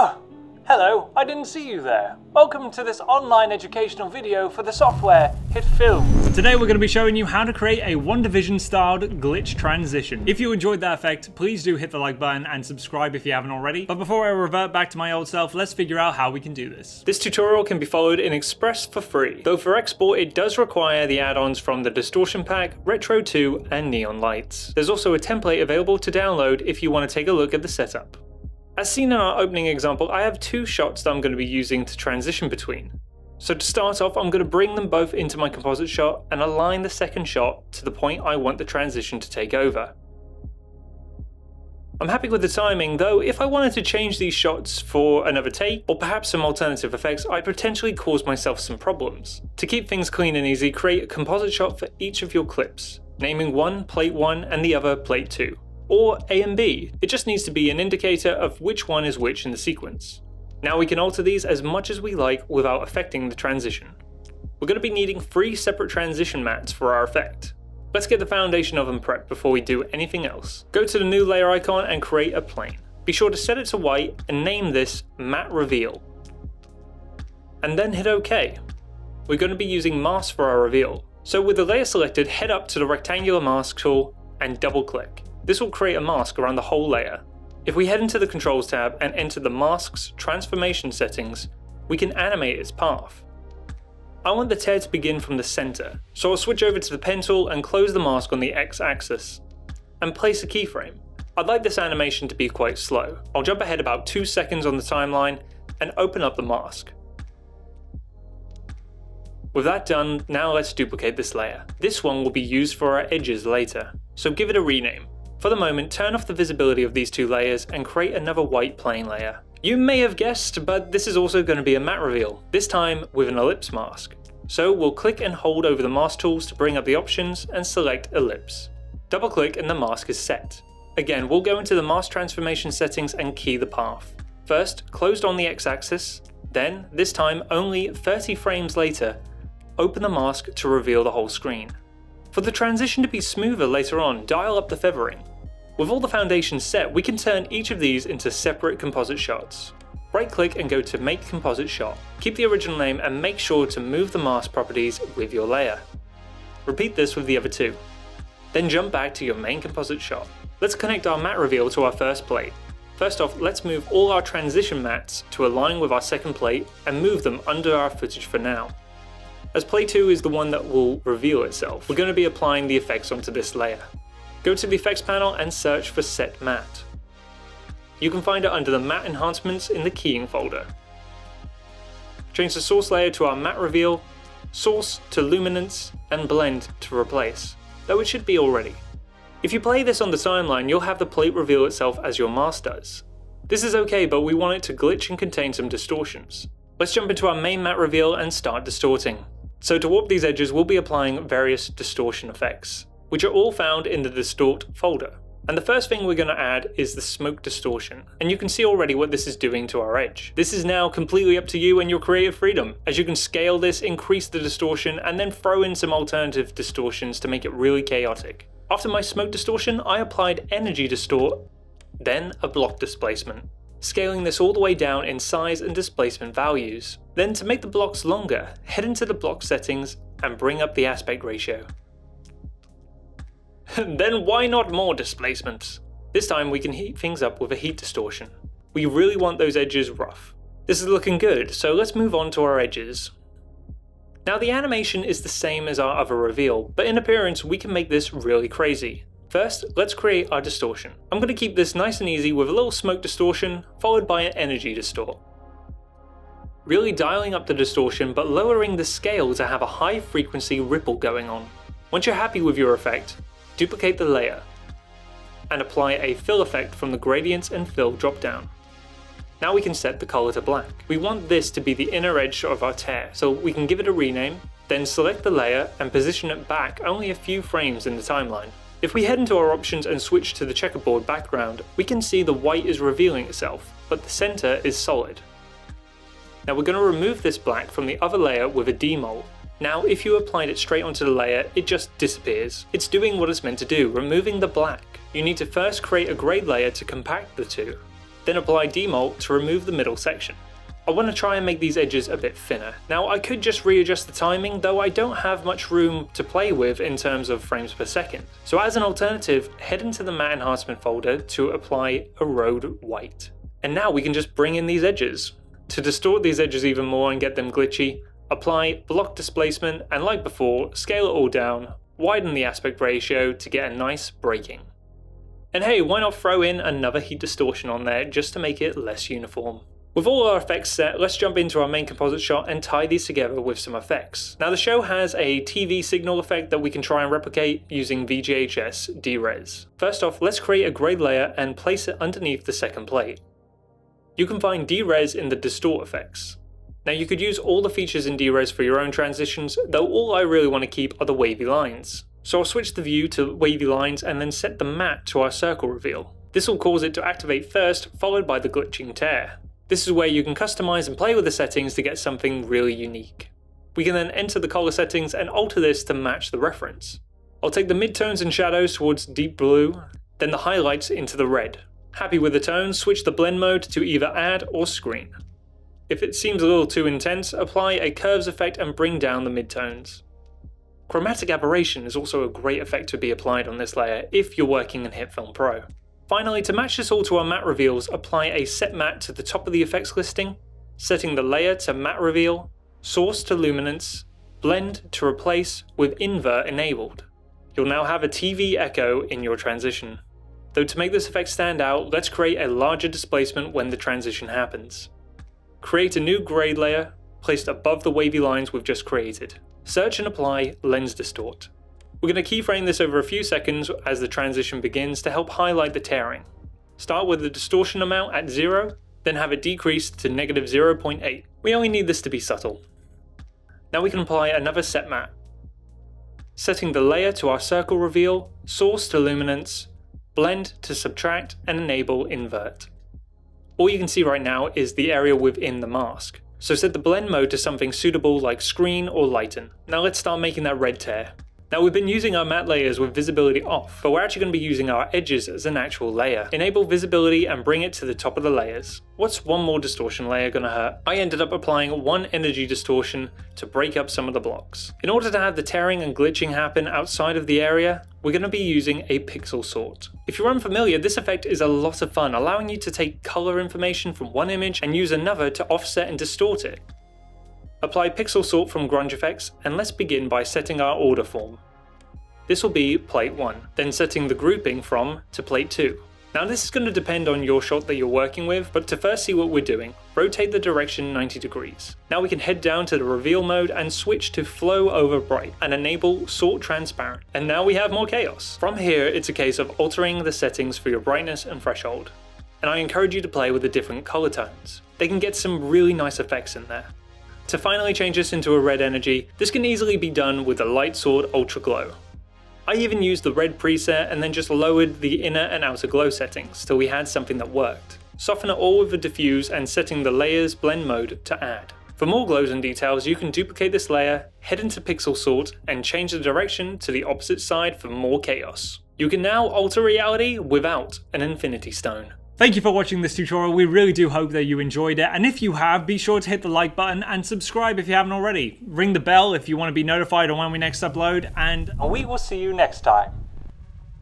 Oh, hello, I didn't see you there. Welcome to this online educational video for the software HitFilm. Today we're going to be showing you how to create a WandaVision styled glitch transition. If you enjoyed that effect, please do hit the like button and subscribe if you haven't already. But before I revert back to my old self, let's figure out how we can do this. This tutorial can be followed in Express for free, though for export it does require the add-ons from the Distortion Pack, Retro 2 and Neon Lights. There's also a template available to download if you want to take a look at the setup. As seen in our opening example, I have two shots that I'm going to be using to transition between. So to start off, I'm going to bring them both into my composite shot and align the second shot to the point I want the transition to take over. I'm happy with the timing, though if I wanted to change these shots for another take, or perhaps some alternative effects, I'd potentially cause myself some problems. To keep things clean and easy, create a composite shot for each of your clips, naming one plate 1 and the other plate 2 or A and B. It just needs to be an indicator of which one is which in the sequence. Now we can alter these as much as we like without affecting the transition. We're going to be needing three separate transition mattes for our effect. Let's get the foundation of them prepped before we do anything else. Go to the new layer icon and create a plane. Be sure to set it to white and name this Matte Reveal. And then hit OK. We're going to be using mask for our reveal. So with the layer selected, head up to the rectangular mask tool and double click. This will create a mask around the whole layer. If we head into the Controls tab and enter the mask's transformation settings, we can animate its path. I want the tear to begin from the center, so I'll switch over to the pen tool and close the mask on the x-axis, and place a keyframe. I'd like this animation to be quite slow. I'll jump ahead about 2 seconds on the timeline and open up the mask. With that done, now let's duplicate this layer. This one will be used for our edges later, so give it a rename. For the moment, turn off the visibility of these two layers and create another white plane layer. You may have guessed, but this is also going to be a matte reveal, this time with an ellipse mask. So we'll click and hold over the mask tools to bring up the options and select ellipse. Double click and the mask is set. Again, we'll go into the mask transformation settings and key the path. First, closed on the x-axis, then, this time only 30 frames later, open the mask to reveal the whole screen. For the transition to be smoother later on, dial up the feathering. With all the foundations set, we can turn each of these into separate composite shots. Right click and go to Make Composite Shot. Keep the original name and make sure to move the mask properties with your layer. Repeat this with the other two. Then jump back to your main composite shot. Let's connect our matte reveal to our first plate. First off, let's move all our transition mattes to align with our second plate and move them under our footage for now. As plate 2 is the one that will reveal itself, we're going to be applying the effects onto this layer. Go to the effects panel and search for set matte. You can find it under the matte enhancements in the keying folder. Change the source layer to our matte reveal, source to luminance, and blend to replace, though it should be already. If you play this on the timeline, you'll have the plate reveal itself as your mask does. This is okay, but we want it to glitch and contain some distortions. Let's jump into our main matte reveal and start distorting. So to warp these edges, we'll be applying various distortion effects which are all found in the distort folder. And the first thing we're going to add is the smoke distortion. And you can see already what this is doing to our edge. This is now completely up to you and your creative freedom, as you can scale this, increase the distortion, and then throw in some alternative distortions to make it really chaotic. After my smoke distortion, I applied energy distort, then a block displacement, scaling this all the way down in size and displacement values. Then to make the blocks longer, head into the block settings and bring up the aspect ratio. then why not more displacements? This time we can heat things up with a heat distortion. We really want those edges rough. This is looking good, so let's move on to our edges. Now the animation is the same as our other reveal, but in appearance we can make this really crazy. First, let's create our distortion. I'm going to keep this nice and easy with a little smoke distortion, followed by an energy distort. Really dialing up the distortion but lowering the scale to have a high frequency ripple going on. Once you're happy with your effect, duplicate the layer, and apply a fill effect from the gradients and fill dropdown. Now we can set the color to black. We want this to be the inner edge of our tear, so we can give it a rename, then select the layer and position it back only a few frames in the timeline. If we head into our options and switch to the checkerboard background, we can see the white is revealing itself, but the center is solid. Now we're going to remove this black from the other layer with a demult, now, if you applied it straight onto the layer, it just disappears. It's doing what it's meant to do, removing the black. You need to first create a grade layer to compact the two. then apply demult to remove the middle section. I want to try and make these edges a bit thinner. Now I could just readjust the timing, though I don't have much room to play with in terms of frames per second. So as an alternative, head into the matte enhancement folder to apply a erode white. And now we can just bring in these edges. To distort these edges even more and get them glitchy, apply block displacement and like before, scale it all down, widen the aspect ratio to get a nice breaking. And hey, why not throw in another heat distortion on there just to make it less uniform. With all our effects set, let's jump into our main composite shot and tie these together with some effects. Now the show has a TV signal effect that we can try and replicate using VGHS DRes. First off, let's create a grade layer and place it underneath the second plate. You can find DRes in the distort effects. Now you could use all the features in DRes for your own transitions, though all I really want to keep are the wavy lines. So I'll switch the view to wavy lines and then set the matte to our circle reveal. This will cause it to activate first, followed by the glitching tear. This is where you can customize and play with the settings to get something really unique. We can then enter the color settings and alter this to match the reference. I'll take the midtones and shadows towards deep blue, then the highlights into the red. Happy with the tones, switch the blend mode to either add or screen. If it seems a little too intense, apply a curves effect and bring down the midtones. Chromatic aberration is also a great effect to be applied on this layer if you're working in HitFilm Pro. Finally, to match this all to our matte reveals, apply a set matte to the top of the effects listing, setting the layer to matte reveal, source to luminance, blend to replace with invert enabled. You'll now have a TV echo in your transition. Though to make this effect stand out, let's create a larger displacement when the transition happens. Create a new grade layer, placed above the wavy lines we've just created. Search and apply Lens Distort. We're going to keyframe this over a few seconds as the transition begins to help highlight the tearing. Start with the distortion amount at 0, then have it decrease to negative 0.8. We only need this to be subtle. Now we can apply another set matte. Setting the layer to our circle reveal, source to luminance, blend to subtract and enable invert. All you can see right now is the area within the mask. So set the blend mode to something suitable like screen or lighten. Now let's start making that red tear. Now we've been using our matte layers with visibility off, but we're actually going to be using our edges as an actual layer. Enable visibility and bring it to the top of the layers. What's one more distortion layer going to hurt? I ended up applying one energy distortion to break up some of the blocks. In order to have the tearing and glitching happen outside of the area, we're going to be using a pixel sort. If you're unfamiliar, this effect is a lot of fun, allowing you to take color information from one image and use another to offset and distort it. Apply pixel sort from Grunge Effects and let's begin by setting our order form. This will be plate 1, then setting the grouping from to plate 2. Now this is going to depend on your shot that you're working with, but to first see what we're doing, rotate the direction 90 degrees. Now we can head down to the reveal mode and switch to flow over bright and enable sort transparent. And now we have more chaos. From here, it's a case of altering the settings for your brightness and threshold. And I encourage you to play with the different color tones. They can get some really nice effects in there. To finally change this into a red energy, this can easily be done with the Light Sword Ultra Glow. I even used the red preset and then just lowered the inner and outer glow settings till we had something that worked. Soften it all with the diffuse and setting the layers blend mode to add. For more glows and details, you can duplicate this layer, head into pixel sort, and change the direction to the opposite side for more chaos. You can now alter reality without an infinity stone. Thank you for watching this tutorial. We really do hope that you enjoyed it. And if you have, be sure to hit the like button and subscribe if you haven't already. Ring the bell if you want to be notified on when we next upload. And we will see you next time.